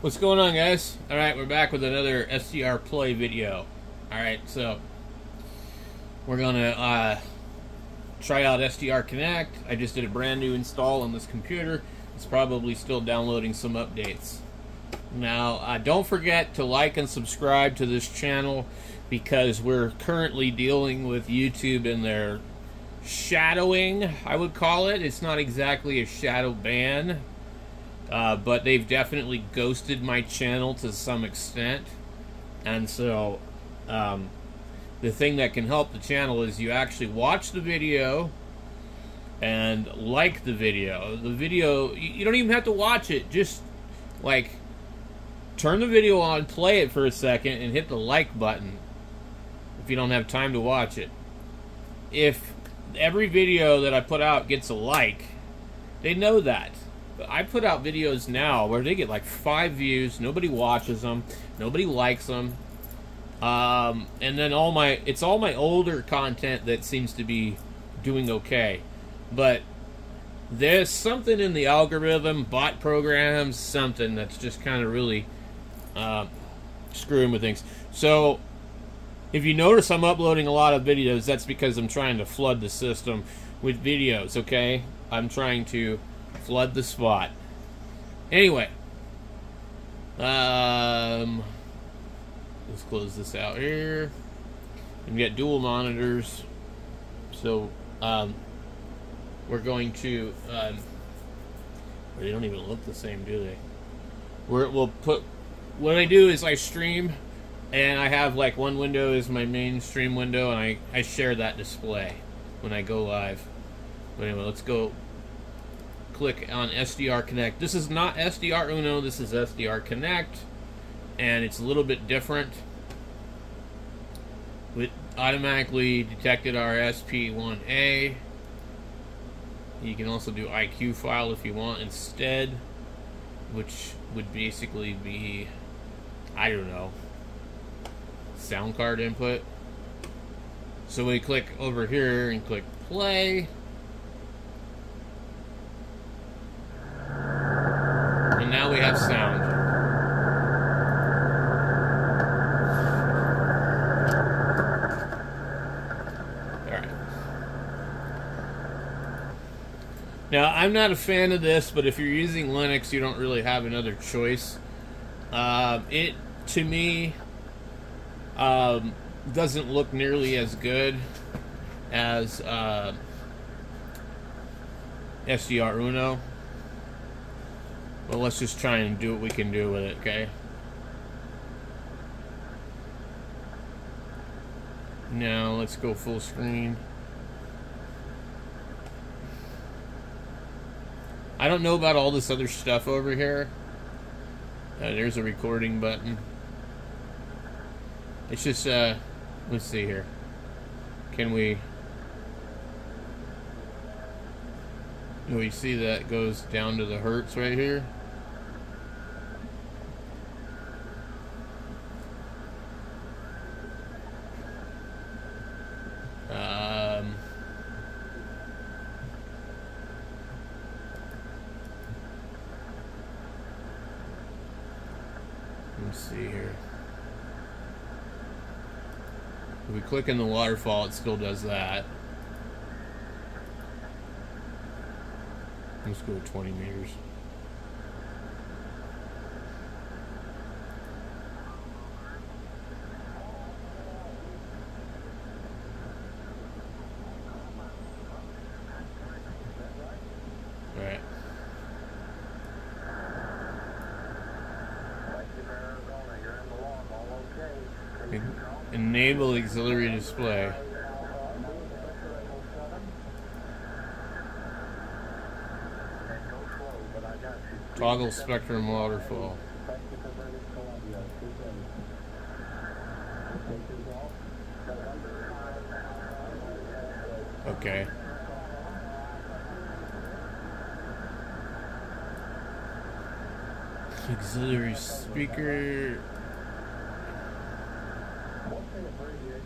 What's going on, guys? All right, we're back with another SDR play video. All right, so we're gonna uh, try out SDR Connect. I just did a brand new install on this computer. It's probably still downloading some updates. Now, uh, don't forget to like and subscribe to this channel because we're currently dealing with YouTube and their shadowing, I would call it. It's not exactly a shadow ban uh, but they've definitely ghosted my channel to some extent. And so, um, the thing that can help the channel is you actually watch the video and like the video. The video, you don't even have to watch it. Just, like, turn the video on, play it for a second, and hit the like button if you don't have time to watch it. If every video that I put out gets a like, they know that. I put out videos now where they get like five views, nobody watches them, nobody likes them, um, and then all my it's all my older content that seems to be doing okay, but there's something in the algorithm, bot programs, something that's just kind of really uh, screwing with things. So if you notice I'm uploading a lot of videos, that's because I'm trying to flood the system with videos. Okay, I'm trying to flood the spot. Anyway, um, let's close this out here. And we got dual monitors, so um, we're going to. Um, they don't even look the same, do they? We're, we'll put. What I do is I stream, and I have like one window is my main stream window, and I I share that display when I go live. But anyway, let's go click on SDR Connect. This is not SDR Uno, this is SDR Connect, and it's a little bit different. It automatically detected our SP1A. You can also do IQ file if you want instead, which would basically be, I don't know, sound card input. So we click over here and click play. And now we have sound. Alright. Now, I'm not a fan of this, but if you're using Linux, you don't really have another choice. Uh, it, to me, um, doesn't look nearly as good as uh, SDR Uno. Well, let's just try and do what we can do with it, okay? Now, let's go full screen. I don't know about all this other stuff over here. Uh, there's a recording button. It's just, uh, let's see here. Can we... Do we see that goes down to the hertz right here? Let's see here. If we click in the waterfall, it still does that. Let's go 20 meters. Auxiliary display. Toggle spectrum waterfall. Okay. Auxiliary speaker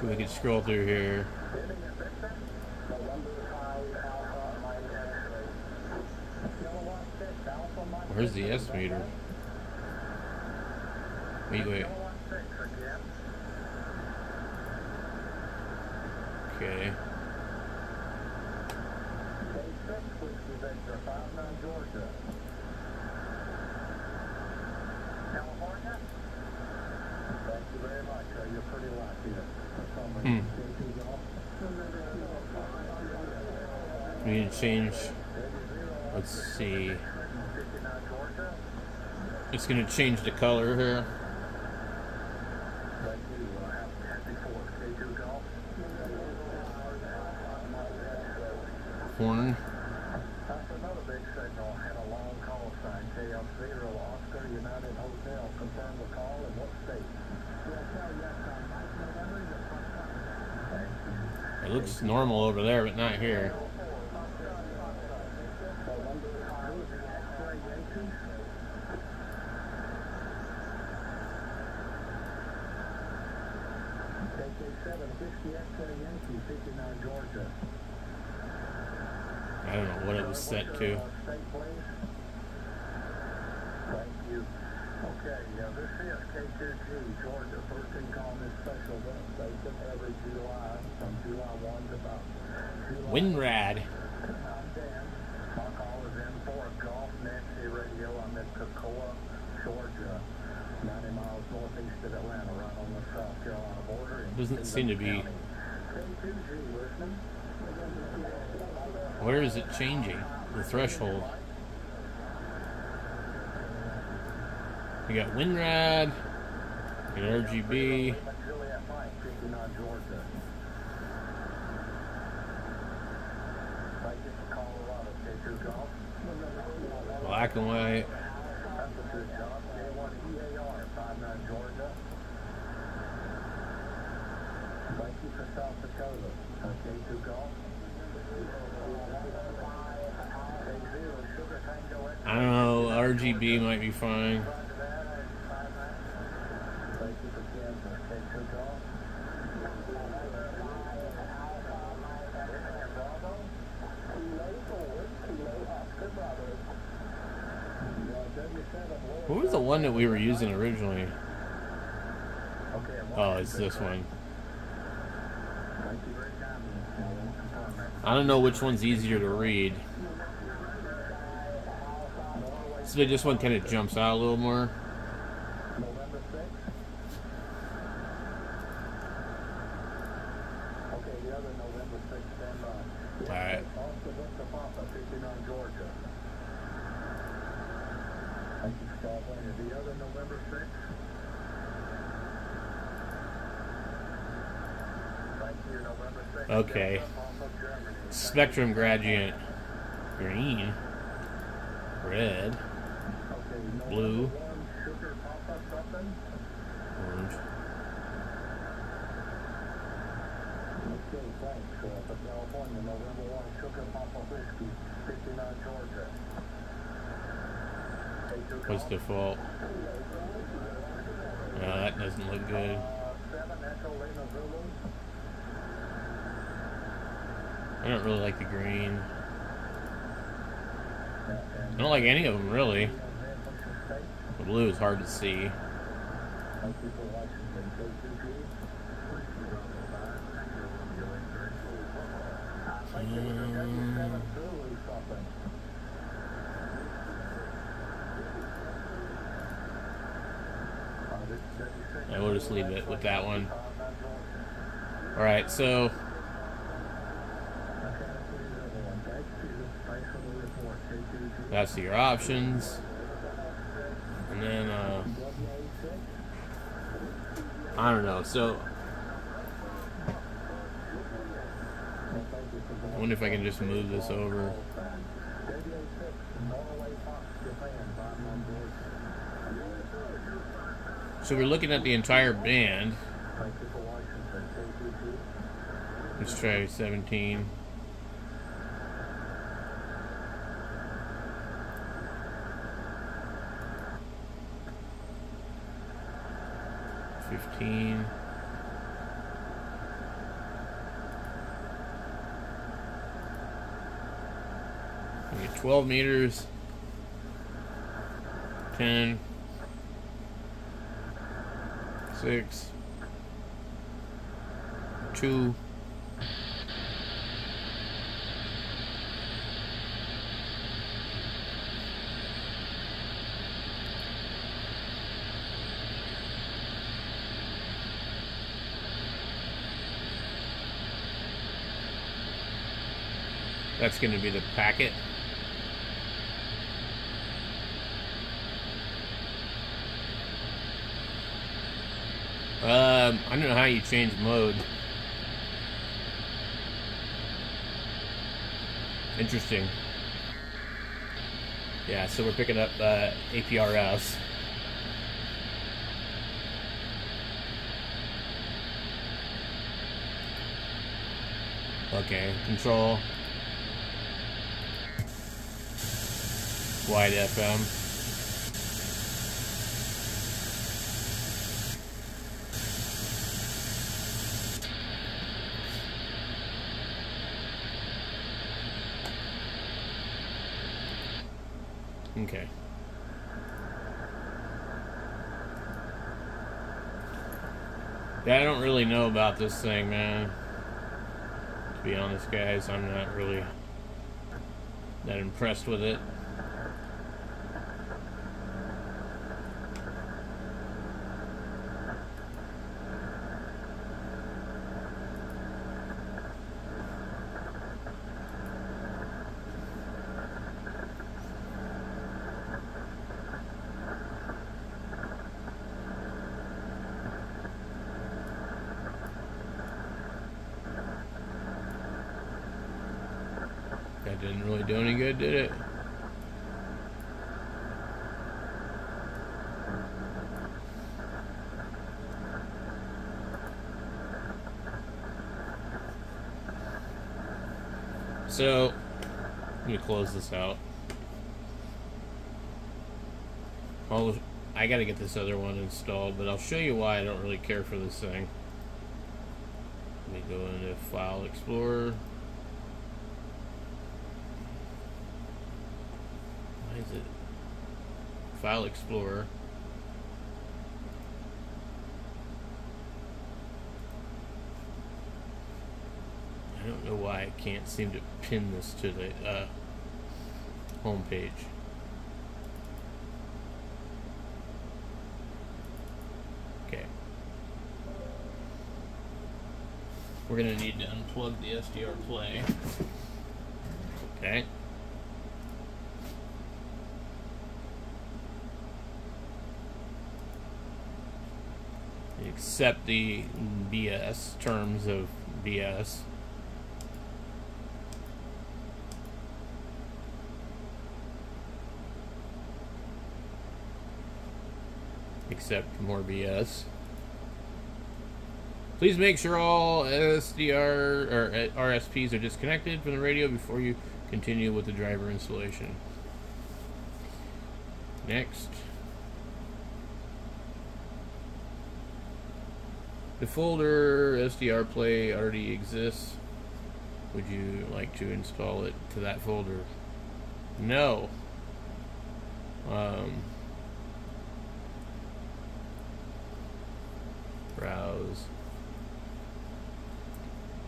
So we can scroll through here. Where's the S meter? Wait, wait. Okay. California? Thank you very much. Uh, you're pretty lucky. Hmm. We need to change. Let's see. It's going to change the color here. Horn. That's another big signal and a long call sign. KF0 Oscar United Hotel. Confirm the call in what state? Normal over there, but not here. I don't know what it was set to. Okay, yeah, this is K2G, Georgia, first in this special event station every July, from July 1 to about July. Winrad. I'm Dan. My call is in for Golf Nancy Radio. I'm in Georgia, 90 miles northeast of Atlanta, right on the South Carolina border. Doesn't seem to be- K2G listening. Where is it changing? The threshold. We got Winrad. We got RGB. Juliet Mike, 59 Georgia. Thank you for Colorado, K2 Golf. Black and white. That's a good job. J1 EAR, 59 Georgia. Thank you for South Dakota, K2 Golf. K0 Sugar Tango X. I don't know. RGB might be fine. Thank you for Kansas, K2 Golf. Bravo. Oscar Bravo. Uh, W7 What was the one that we were using originally? Oh, it's this one. Thank you very kindly. I won't confirm that. I don't know which one's easier to read. So this one kind of jumps out a little more. November 6th? Okay, the other November 6th, stand by. Alright. Oscar Victor Papa, 59 Georgia. Thank you for California. The other November 6th? Thank you, November 6th. Okay. Spectrum gradient. Green. Red. Blue. 1, Sugar Papa something? Orange. Okay, thanks. For California, November 1, Sugar Papa Whiskey, 59 Georgia. K2 What's Golf. default? No, that doesn't look good. 7 Echo Lima Zulu. I don't really like the green. I don't like any of them really. The blue is hard to see. Thank And we'll just leave it with that one. Alright, so... That's your options. And then, uh... I don't know, so... I wonder if I can just move this over. So we're looking at the entire band. Let's try 17. Fifteen. Twelve meters. Ten. Six. Two. That's going to be the packet. Um, I don't know how you change mode. Interesting. Yeah, so we're picking up uh, APRS. Okay, control. Wide FM. Okay. Yeah, I don't really know about this thing, man. To be honest, guys, I'm not really that impressed with it. Didn't really do any good, did it? So, let me close this out. I'll, I gotta get this other one installed, but I'll show you why I don't really care for this thing. Let me go into File Explorer. Why is it? File Explorer. I don't know why I can't seem to pin this to the uh, home page. Okay. We're gonna need to unplug the SDR play. Okay. Accept the BS terms of BS. Accept more BS. Please make sure all SDR or uh, RSPs are disconnected from the radio before you continue with the driver installation. Next. The folder SDR play already exists. Would you like to install it to that folder? No. Um, browse.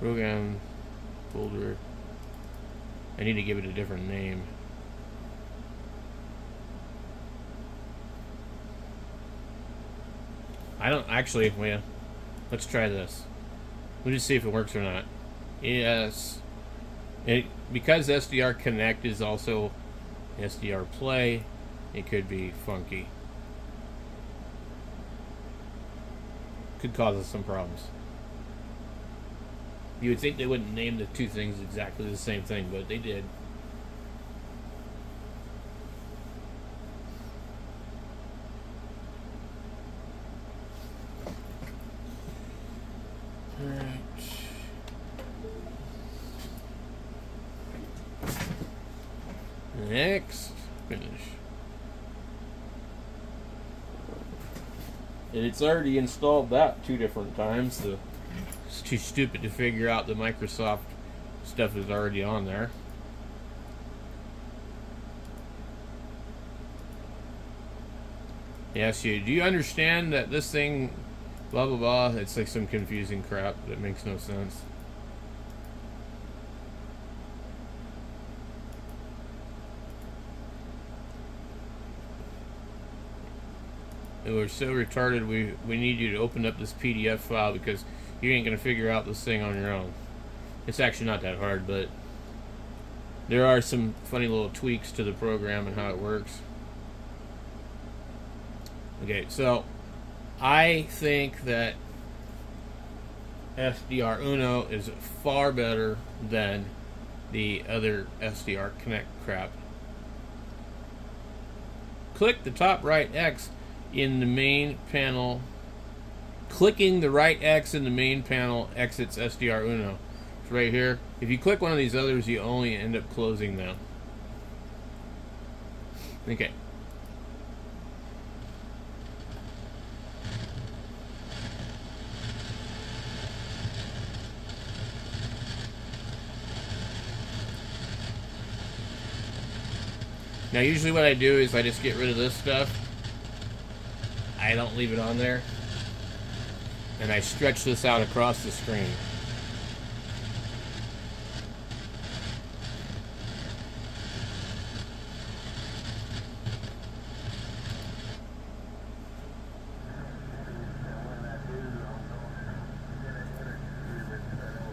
Program folder. I need to give it a different name. I don't actually, well, let's try this. We'll just see if it works or not. Yes. It, because SDR Connect is also SDR Play, it could be funky. Could cause us some problems. You would think they wouldn't name the two things exactly the same thing, but they did. Next, finish. It's already installed that two different times, so it's too stupid to figure out the Microsoft stuff is already on there. Yes, you do you understand that this thing blah blah blah it's like some confusing crap that makes no sense. And we're so retarded we we need you to open up this PDF file because you ain't gonna figure out this thing on your own. It's actually not that hard, but there are some funny little tweaks to the program and how it works. Okay, so I think that SDR Uno is far better than the other SDR Connect crap. Click the top right X in the main panel. Clicking the right X in the main panel exits SDR Uno. It's right here. If you click one of these others, you only end up closing them. Okay. Now usually what I do is I just get rid of this stuff. I don't leave it on there. And I stretch this out across the screen.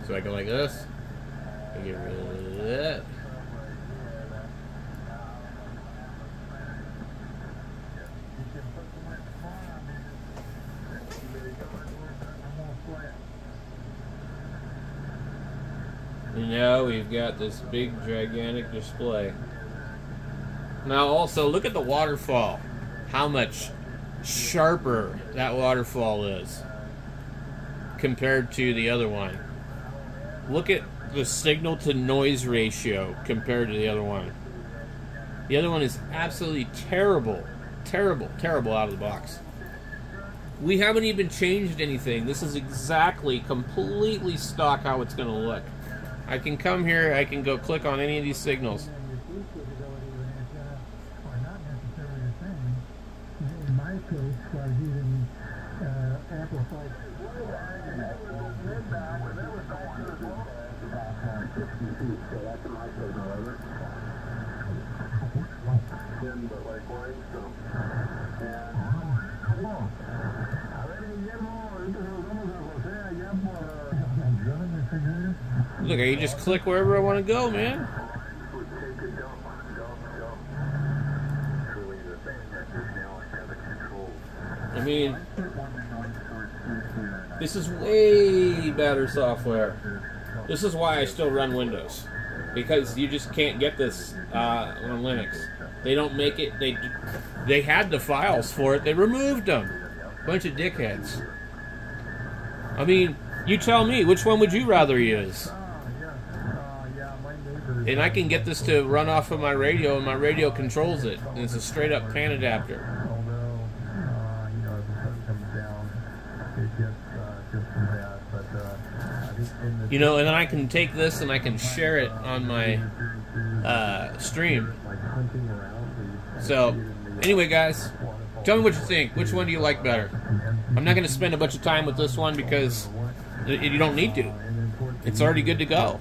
So I go like this. Get rid of that. And now we've got this big gigantic display. Now also look at the waterfall. How much sharper that waterfall is compared to the other one. Look at the signal to noise ratio compared to the other one. The other one is absolutely terrible. Terrible, terrible out of the box. We haven't even changed anything. This is exactly, completely stock how it's going to look. I can come here, I can go click on any of these signals. Look, I can just click wherever I want to go, man. I mean, this is way better software. This is why I still run Windows. Because you just can't get this uh, on Linux. They don't make it. They they had the files for it. They removed them. Bunch of dickheads. I mean, you tell me which one would you rather use? And I can get this to run off of my radio, and my radio controls it. And it's a straight up pan adapter. Uh, you know, if the sun comes down, it gets uh, just as bad. But uh, I think in the You know, and then I can take this and I can share it on my uh, stream. like hunting around, So, anyway, guys, tell me what you think. Which one do you like better? I'm not going to spend a bunch of time with this one because you don't need to. It's already good to go.